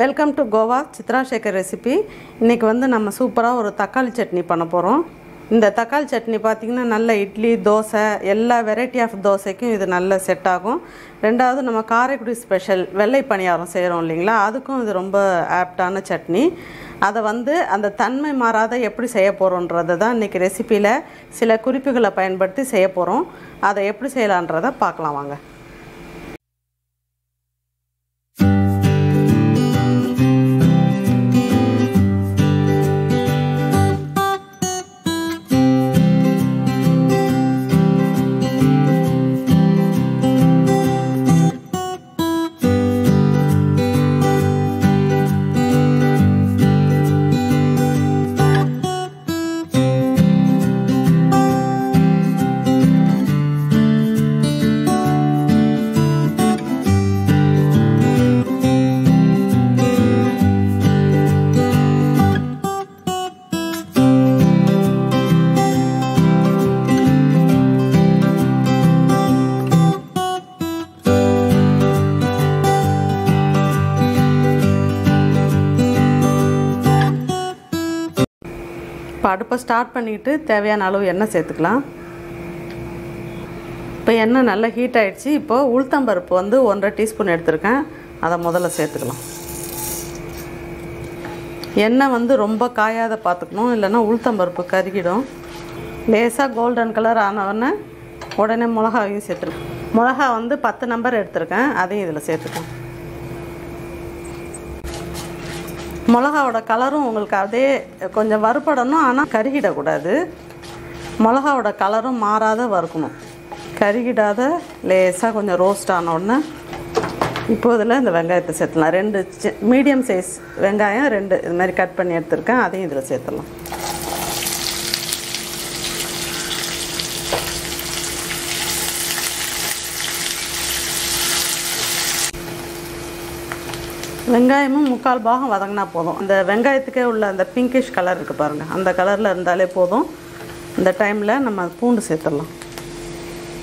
Welcome to Goa Chitra Sekar recipe இன்றைக்கி வந்து நம்ம சூப்பராக ஒரு தக்காளி சட்னி பண்ண போகிறோம் இந்த தக்காளி சட்னி பார்த்திங்கன்னா நல்ல இட்லி தோசை எல்லா வெரைட்டி ஆஃப் தோசைக்கும் இது நல்ல செட் ஆகும். ரெண்டாவது நம்ம காரைக்குடி ஸ்பெஷல் வெள்ளை பணியாரம் செய்கிறோம் இல்லைங்களா? அதுக்கும் இது ரொம்ப ஆப்டான சட்னி. அதை வந்து அந்த தன்மை மாறாத எப்படி செய்ய போகிறோன்றதை தான் இன்றைக்கி ரெசிப்பியில் சில குறிப்புகளை பயன்படுத்தி செய்ய போகிறோம் அதை எப்படி செய்யலான்றதை பார்க்கலாம் வாங்க. இப்போ அடுப்பை ஸ்டார்ட் பண்ணிக்கிட்டு தேவையான அளவு எண்ணெய் சேர்த்துக்கலாம். இப்போ எண்ணெய் நல்லா ஹீட் ஆகிடுச்சு இப்போது உளுத்தம்பருப்பு வந்து ஒன்றரை டீஸ்பூன் எடுத்திருக்கேன். அதை முதல்ல சேர்த்துக்கலாம். எண்ணெய் வந்து ரொம்ப காயாத பார்த்துக்கணும். இல்லைன்னா உளுத்தம்பருப்பு கருகிடும். லேசாக கோல்டன் கலர் ஆனவொடனே உடனே மிளகாவையும் சேர்த்துருக்கேன் மிளகா வந்து பத்து நம்பர் எடுத்திருக்கேன். அதையும் இதில் சேர்த்துக்கேன் மிளகாவோட கலரும் உங்களுக்கு அதே கொஞ்சம் வறுபடணும் ஆனால் கருகிடக்கூடாது. மிளகாவோட கலரும் மாறாத வறுக்கணும். கருகிடாத லேசாக கொஞ்சம் ரோஸ்ட் ஆன உடனே இப்போ இதில் இந்த வெங்காயத்தை சேர்த்துலாம் ரெண்டு மீடியம் சைஸ் வெங்காயம் ரெண்டு இது மாதிரி கட் பண்ணி எடுத்துருக்கேன் அதையும் இதில் சேர்த்துலாம் வெங்காயமும் முக்கால் பாகம் வதங்கினா போதும். அந்த வெங்காயத்துக்கே உள்ள அந்த பிங்கிஷ் கலர் இருக்குது பாருங்கள் அந்த கலரில் இருந்தாலே போதும். இந்த டைமில் நம்ம பூண்டு சேர்த்துடலாம்.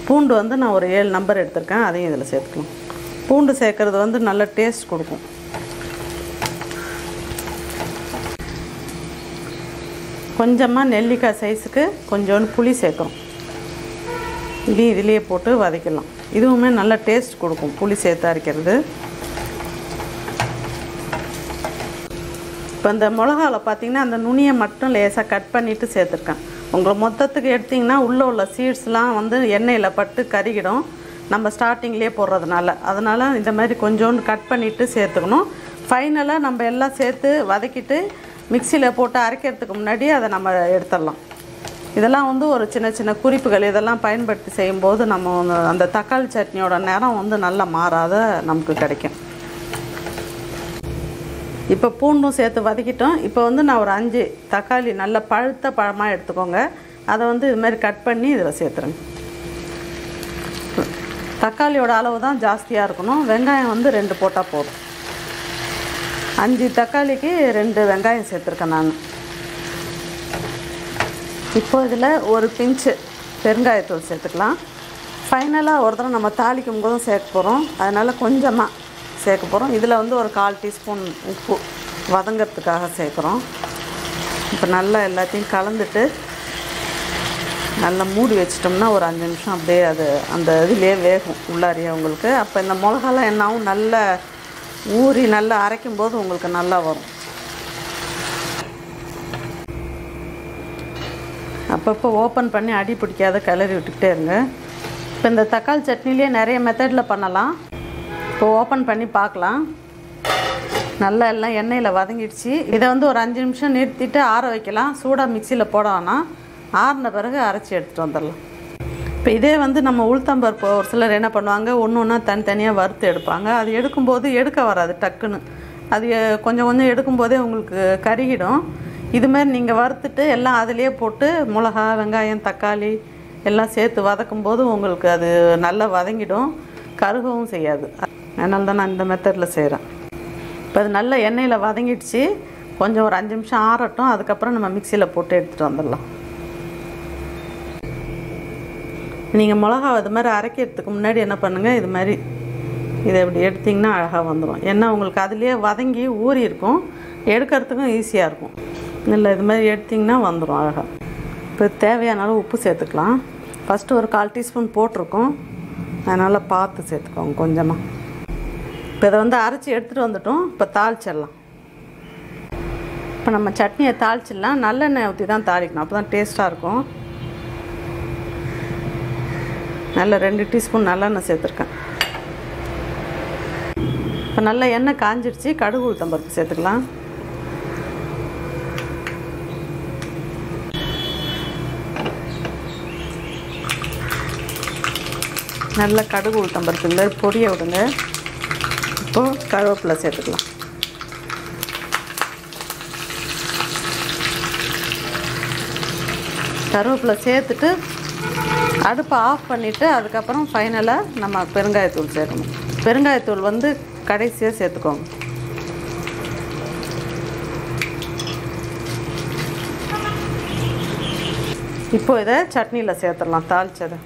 பூண்டு வந்து நான் ஒரு ஏழு நம்பர் எடுத்திருக்கேன். அதையும் இதில் சேர்த்துக்கலாம். பூண்டு சேர்க்குறது வந்து நல்ல டேஸ்ட் கொடுக்கும். கொஞ்சமாக நெல்லிக்காய் சைஸுக்கு கொஞ்சோண்டு புளி சேர்க்குறோம். இதையும் இதிலேயே போட்டு வதக்கலாம் இதுவுமே நல்ல டேஸ்ட் கொடுக்கும். புளி சேர்த்து அரைக்கிறது. இப்போ இந்த மிளகாவில் பார்த்தீங்கன்னா அந்த நுனியை மட்டும் லேசாக கட் பண்ணிவிட்டு சேர்த்துருக்கேன். உங்களை மொத்தத்துக்கு எடுத்திங்கன்னா உள்ளே உள்ள சீட்ஸ்லாம் வந்து எண்ணெயில் பட்டு கருகிடும். நம்ம ஸ்டார்டிங்லேயே போடுறதுனால. அதனால் இந்த மாதிரி கொஞ்சோண்டு கட் பண்ணிவிட்டு சேர்த்துக்கணும். ஃபைனலாக நம்ம எல்லாம் சேர்த்து வதக்கிட்டு மிக்சியில் போட்டு அரைக்கிறதுக்கு முன்னாடி அதை நம்ம எடுத்துடலாம். இதெல்லாம் வந்து ஒரு சின்ன சின்ன குறிப்புகள். இதெல்லாம் பயன்படுத்தி செய்யும்போது நம்ம அந்த தக்காளி சட்னியோட நிறம் வந்து நல்லா மாறாத நமக்கு கிடைக்கும். இப்போ பூண்டும் சேர்த்து வதக்கிட்டோம். இப்போ வந்து நான் ஒரு அஞ்சு தக்காளி நல்ல பழுத்த பழமாக எடுத்துக்கோங்க. அதை வந்து இதுமாரி கட் பண்ணி இதில் சேர்த்துருங்க. தக்காளியோட அளவு தான் ஜாஸ்தியாக இருக்கணும். வெங்காயம் வந்து ரெண்டு போட்டால் போதும். அஞ்சு தக்காளிக்கு ரெண்டு வெங்காயம் சேர்த்துருக்கேன் நான். இப்போ இதில் ஒரு பிஞ்சு பெருங்காயத்தூள் சேர்த்துக்கலாம். ஃபைனலாக ஒரு தடவை நம்ம தாளிக்கும் போதும் சேர்க்க போகிறோம் அதனால் கொஞ்சமாக சேர்க்க போகிறோம் இதில் வந்து ஒரு கால் டீஸ்பூன் உப்பு வதங்கிறதுக்காக சேர்க்குறோம். இப்போ நல்லா எல்லாத்தையும் கலந்துட்டு நல்லா மூடி வச்சிட்டோம்னா ஒரு அஞ்சு நிமிஷம் அப்படியே அது அந்த இதுலேயே வேகும் உள்ளாரியே உங்களுக்கு. அப்போ இந்த மிளகாலாம் என்னாவும் நல்லா ஊறி நல்லா அரைக்கும் போது உங்களுக்கு நல்லா வரும். அப்பப்போ ஓப்பன் பண்ணி அடி பிடிக்காத கிளறி விட்டுக்கிட்டே இருங்க. இப்போ இந்த தக்காளி சட்னிலேயே நிறைய மெத்தடில் பண்ணலாம். இப்போ ஓப்பன் பண்ணி பார்க்கலாம். நல்லா எல்லாம் எண்ணெயில் வதங்கிடுச்சு. இதை வந்து ஒரு அஞ்சு நிமிஷம் நிறுத்திட்டு ஆற வைக்கலாம். சூடாக மிக்சியில் போட வேணாம் ஆறின பிறகு அரைச்சி எடுத்துகிட்டு வந்துடலாம். இப்போ இதே வந்து நம்ம உளுத்தம்பருப்பு ஒரு சிலர் என்ன பண்ணுவாங்க ஒன்று ஒன்றா தனித்தனியாக வறுத்து எடுப்பாங்க. அது எடுக்கும்போது எடுக்க வராது டக்குன்னு. அது கொஞ்சம் கொஞ்சம் எடுக்கும்போதே உங்களுக்கு கருகிடும். இதுமாரி நீங்கள் வறுத்துட்டு எல்லாம் அதிலே போட்டு மிளகா வெங்காயம் தக்காளி எல்லாம் சேர்த்து வதக்கும் போது உங்களுக்கு அது நல்லா வதங்கிடும். கருகவும் செய்யாது. அதனால தான் நான் இந்த மெத்தடில் செய்கிறேன் இப்போ அது நல்ல எண்ணெயில் வதங்கிடுச்சு. கொஞ்சம் ஒரு அஞ்சு நிமிஷம் ஆறட்டும். அதுக்கப்புறம் நம்ம மிக்சியில் போட்டு எடுத்துகிட்டு வந்துடலாம். நீங்கள் மிளகா இது மாதிரி அரைக்கிறதுக்கு முன்னாடி என்ன பண்ணுங்கள் இது மாதிரி இதை இப்படி எடுத்திங்கன்னா அழகாக வந்துடும் ஏன்னா உங்களுக்கு அதுலேயே வதங்கி ஊறி இருக்கும். எடுக்கிறதுக்கும் ஈஸியாக இருக்கும். இல்லை இது மாதிரி எடுத்திங்கன்னா வந்துடும் அழகாக இப்போ தேவையான அளவு உப்பு சேர்த்துக்கலாம். ஃபஸ்ட்டு ஒரு கால் டீஸ்பூன் போட்டிருக்கோம். அதனால் பார்த்து சேர்த்துக்கோங்க கொஞ்சமாக இப்போ இதை வந்து அரைச்சி எடுத்துகிட்டு வந்துட்டோம். இப்போ தாளிச்சிடலாம். இப்போ நம்ம சட்னியை தாளிச்சிடலாம். நல்லெண்ணெய் ஊற்றி தான் தாளிக்கணும். அப்போ தான் டேஸ்ட்டாக இருக்கும். நல்ல ரெண்டு டீஸ்பூன் நல்லெண்ணெய் சேர்த்துருக்கேன். இப்போ நல்லா எண்ணெய் காஞ்சிடுச்சு கடுகு உளுத்தம்பருப்பு சேர்த்துக்கலாம். நல்லா கடுகு உளுத்தம்பருப்பு இல்லை பொரிய விடுங்க. இப்போது கருவேப்பிலை சேர்த்துக்கலாம் கருவேப்பிலை சேர்த்துட்டு அடுப்பை ஆஃப் பண்ணிவிட்டு அதுக்கப்புறம் ஃபைனலாக நம்ம பெருங்காயத்தூள் சேர்க்கணும் பெருங்காயத்தூள் வந்து கடைசியாக சேர்த்துக்கோங்க. இப்போ இதை சட்னியில் சேர்த்துடலாம் தாளிச்சதை.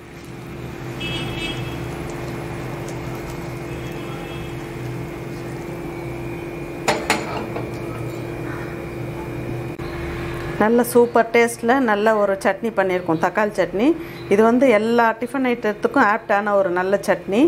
நல்ல சூப்பர் டேஸ்ட்டில் நல்ல ஒரு சட்னி பண்ணியிருக்கோம் தக்காளி சட்னி. இது வந்து எல்லா டிஃபன் ஐட்டத்துக்கும் ஆப்டான ஒரு நல்ல சட்னி.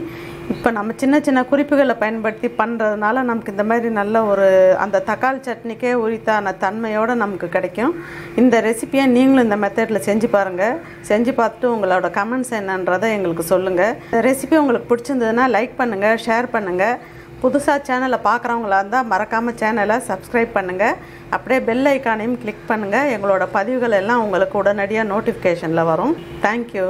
இப்போ நம்ம சின்ன சின்ன குறிப்புகளை பயன்படுத்தி பண்ணுறதுனால நமக்கு இந்த மாதிரி நல்ல ஒரு அந்த தக்காளி சட்னிக்கே உரித்தான தன்மையோடு நமக்கு கிடைக்கும். இந்த ரெசிப்பியை நீங்களும் இந்த மெத்தடில் செஞ்சு பாருங்கள் செஞ்சு பார்த்துட்டு உங்களோட கமெண்ட்ஸ் என்னன்றதை எங்களுக்கு சொல்லுங்கள் இந்த ரெசிபி உங்களுக்கு பிடிச்சிருந்ததுன்னா லைக் பண்ணுங்கள் ஷேர் பண்ணுங்கள் புதுசாக சேனலை பார்க்குறவங்களா இருந்தால் மறக்காமல் சேனலை சப்ஸ்கிரைப் பண்ணுங்கள் அப்படியே பெல் ஐக்கானையும் கிளிக் பண்ணுங்கள் எங்களோட பதிவுகள் எல்லாம் உங்களுக்கு உடனடியாக நோட்டிஃபிகேஷனில் வரும். தேங்க்யூ